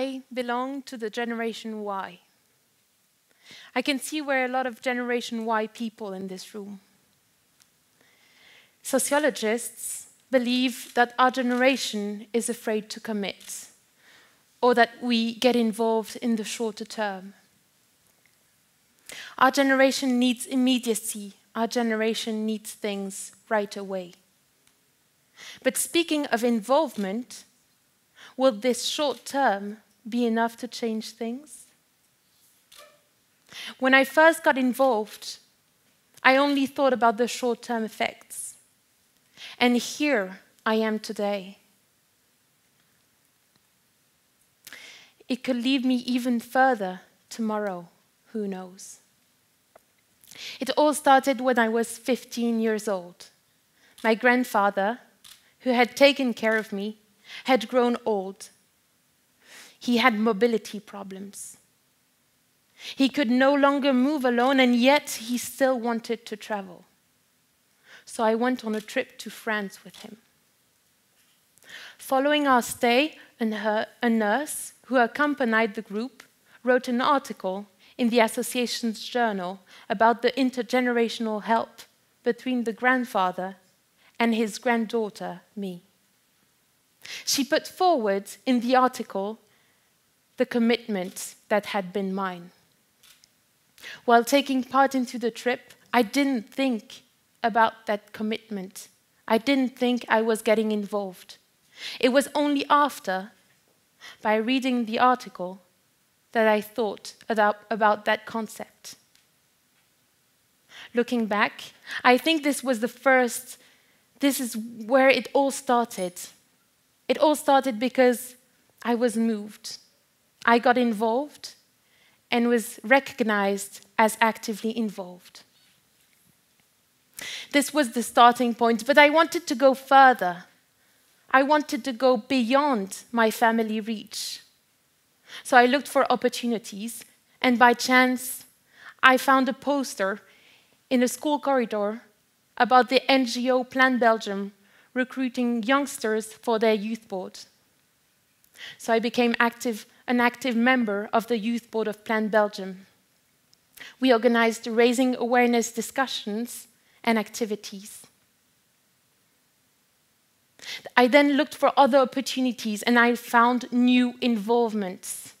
I belong to the Generation Y. I can see we're a lot of Generation Y people in this room. Sociologists believe that our generation is afraid to commit, or that we get involved in the shorter term. Our generation needs immediacy, our generation needs things right away. But speaking of involvement, will this short term be enough to change things? When I first got involved, I only thought about the short term effects. And here I am today. It could lead me even further tomorrow, who knows? It all started when I was 15 years old. My grandfather, who had taken care of me, had grown old. He had mobility problems. He could no longer move alone, and yet he still wanted to travel. So I went on a trip to France with him. Following our stay, a nurse who accompanied the group wrote an article in the association's journal about the intergenerational help between the grandfather and his granddaughter, me. She put forward in the article the commitment that had been mine. While taking part into the trip, I didn't think about that commitment. I didn't think I was getting involved. It was only after, by reading the article, that I thought about, about that concept. Looking back, I think this was the first, this is where it all started. It all started because I was moved. I got involved and was recognized as actively involved. This was the starting point, but I wanted to go further. I wanted to go beyond my family reach. So I looked for opportunities, and by chance, I found a poster in a school corridor about the NGO Plan Belgium recruiting youngsters for their youth board. So I became active, an active member of the youth board of Plan Belgium. We organized raising awareness discussions and activities. I then looked for other opportunities and I found new involvements.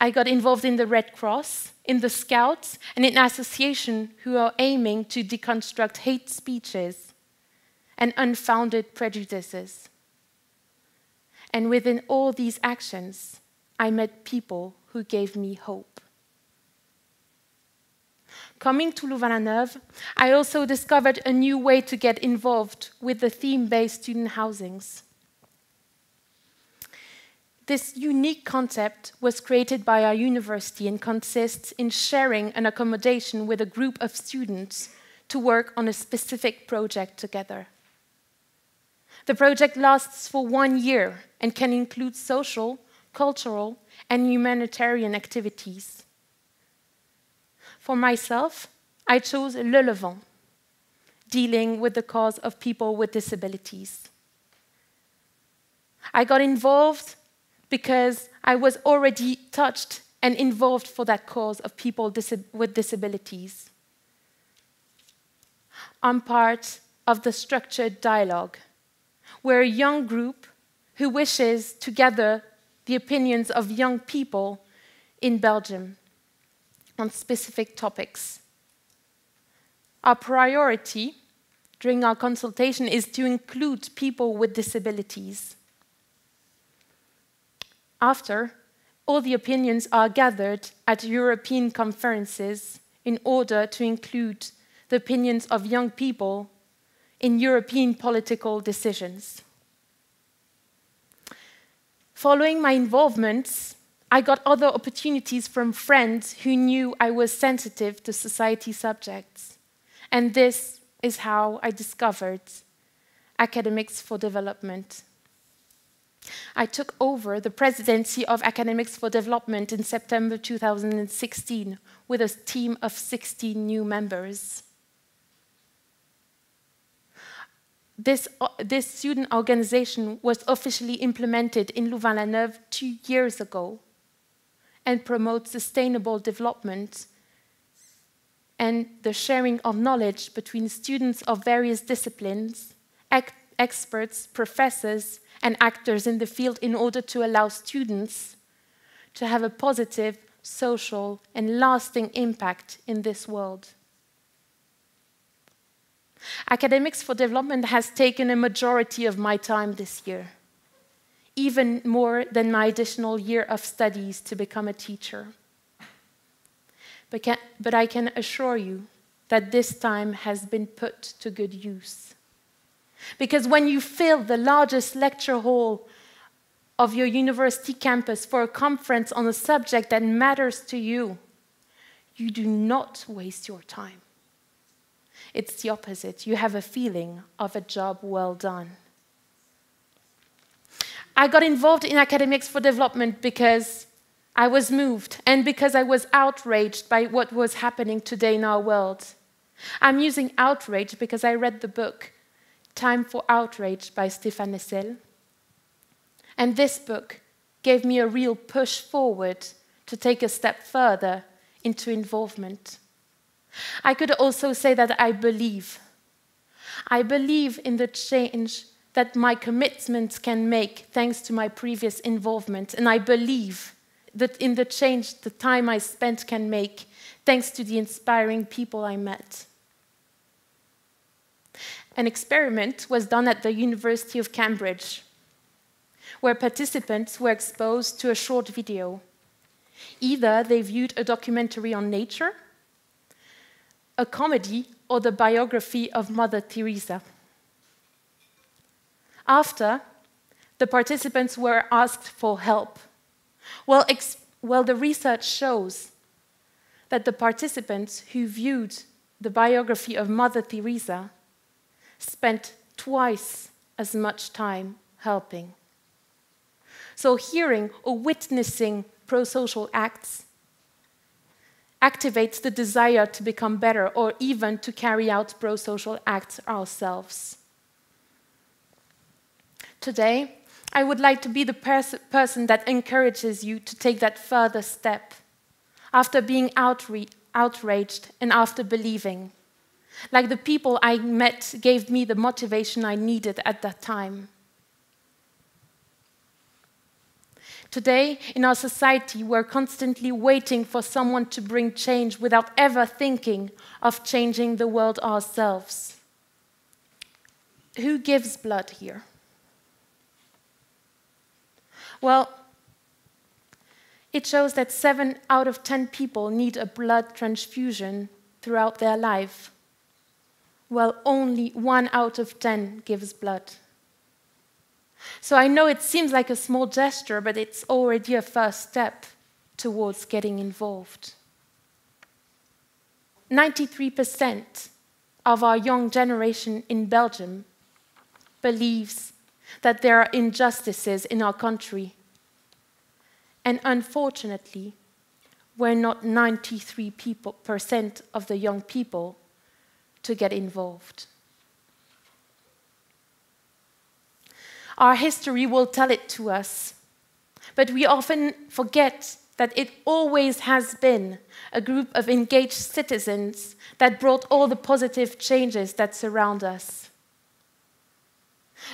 I got involved in the Red Cross, in the Scouts, and in associations who are aiming to deconstruct hate speeches and unfounded prejudices. And within all these actions, I met people who gave me hope. Coming to Louvain-la-Neuve, I also discovered a new way to get involved with the theme-based student housings. This unique concept was created by our university and consists in sharing an accommodation with a group of students to work on a specific project together. The project lasts for one year and can include social, cultural, and humanitarian activities. For myself, I chose Le Levant, dealing with the cause of people with disabilities. I got involved because I was already touched and involved for that cause of people with disabilities. I'm part of the structured dialogue, where a young group who wishes to gather the opinions of young people in Belgium on specific topics. Our priority during our consultation is to include people with disabilities. After, all the opinions are gathered at European conferences in order to include the opinions of young people in European political decisions. Following my involvements, I got other opportunities from friends who knew I was sensitive to society subjects. And this is how I discovered Academics for Development. I took over the presidency of Academics for Development in September 2016 with a team of 16 new members. This, uh, this student organization was officially implemented in Louvain-la-Neuve two years ago and promotes sustainable development and the sharing of knowledge between students of various disciplines, experts, professors, and actors in the field in order to allow students to have a positive social and lasting impact in this world. Academics for Development has taken a majority of my time this year, even more than my additional year of studies to become a teacher. But, can, but I can assure you that this time has been put to good use. Because when you fill the largest lecture hall of your university campus for a conference on a subject that matters to you, you do not waste your time. It's the opposite. You have a feeling of a job well done. I got involved in academics for development because I was moved and because I was outraged by what was happening today in our world. I'm using outrage because I read the book Time for Outrage by Stéphane Hessel. And this book gave me a real push forward to take a step further into involvement. I could also say that I believe. I believe in the change that my commitments can make thanks to my previous involvement, and I believe that in the change the time I spent can make thanks to the inspiring people I met. An experiment was done at the University of Cambridge where participants were exposed to a short video. Either they viewed a documentary on nature, a comedy, or the biography of Mother Teresa. After, the participants were asked for help. Well, well, the research shows that the participants who viewed the biography of Mother Teresa spent twice as much time helping. So, hearing or witnessing pro social acts activates the desire to become better or even to carry out pro social acts ourselves. Today, I would like to be the pers person that encourages you to take that further step after being outraged and after believing. Like the people I met gave me the motivation I needed at that time. Today, in our society, we're constantly waiting for someone to bring change without ever thinking of changing the world ourselves. Who gives blood here? Well, it shows that seven out of ten people need a blood transfusion throughout their life, while only one out of ten gives blood. So I know it seems like a small gesture, but it's already a first step towards getting involved. 93% of our young generation in Belgium believes that there are injustices in our country. And unfortunately, we're not 93% of the young people to get involved. Our history will tell it to us. But we often forget that it always has been a group of engaged citizens that brought all the positive changes that surround us.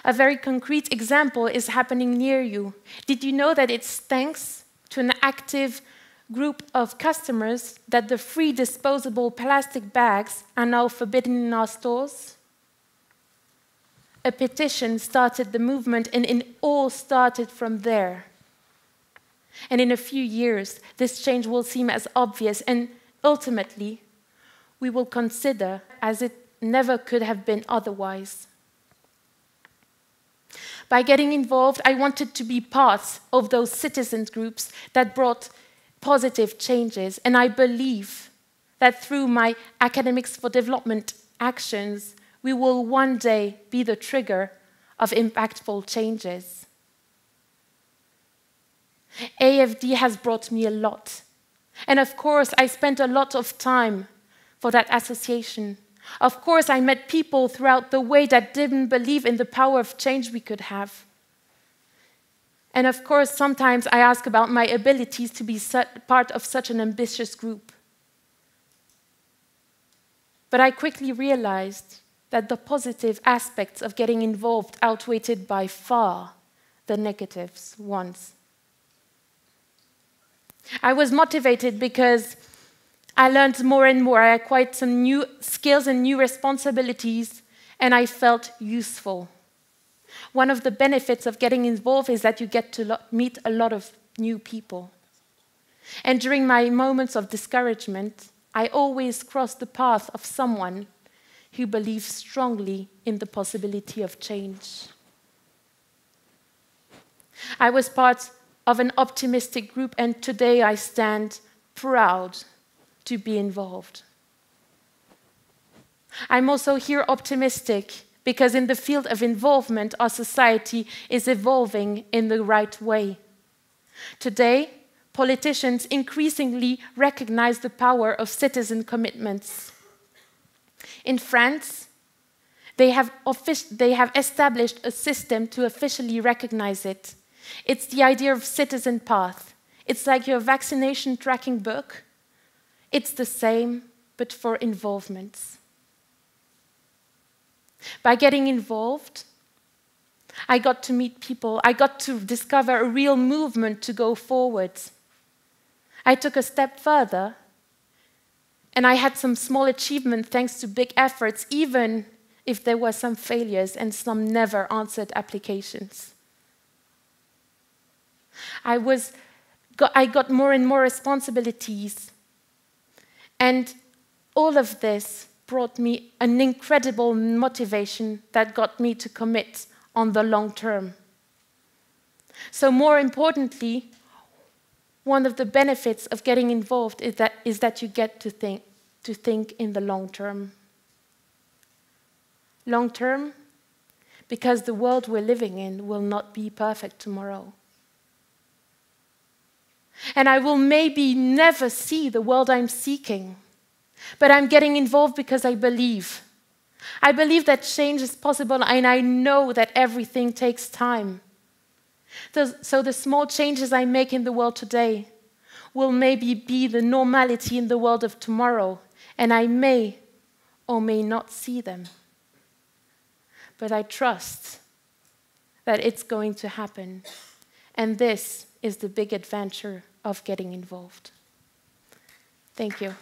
A very concrete example is happening near you. Did you know that it's thanks to an active group of customers that the free disposable plastic bags are now forbidden in our stores? A petition started the movement, and it all started from there. And in a few years, this change will seem as obvious, and ultimately, we will consider as it never could have been otherwise. By getting involved, I wanted to be part of those citizens groups that brought positive changes, and I believe that through my Academics for Development actions, we will one day be the trigger of impactful changes. AFD has brought me a lot. And of course, I spent a lot of time for that association. Of course, I met people throughout the way that didn't believe in the power of change we could have. And of course, sometimes I ask about my abilities to be part of such an ambitious group. But I quickly realized that the positive aspects of getting involved outweighed by far the negatives ones. I was motivated because I learned more and more. I acquired some new skills and new responsibilities, and I felt useful. One of the benefits of getting involved is that you get to meet a lot of new people. And during my moments of discouragement, I always crossed the path of someone who believe strongly in the possibility of change. I was part of an optimistic group, and today I stand proud to be involved. I'm also here optimistic because in the field of involvement, our society is evolving in the right way. Today, politicians increasingly recognize the power of citizen commitments. In France, they have, they have established a system to officially recognize it. It's the idea of citizen path. It's like your vaccination tracking book, it's the same, but for involvements. By getting involved, I got to meet people. I got to discover a real movement to go forward. I took a step further, and I had some small achievement thanks to big efforts, even if there were some failures and some never answered applications. I, was, I got more and more responsibilities and all of this brought me an incredible motivation that got me to commit on the long term. So, more importantly, one of the benefits of getting involved is that, is that you get to think, to think in the long term. Long term, because the world we're living in will not be perfect tomorrow. And I will maybe never see the world I'm seeking, but I'm getting involved because I believe. I believe that change is possible, and I know that everything takes time. So, the small changes I make in the world today will maybe be the normality in the world of tomorrow, and I may or may not see them. But I trust that it's going to happen. And this is the big adventure of getting involved. Thank you.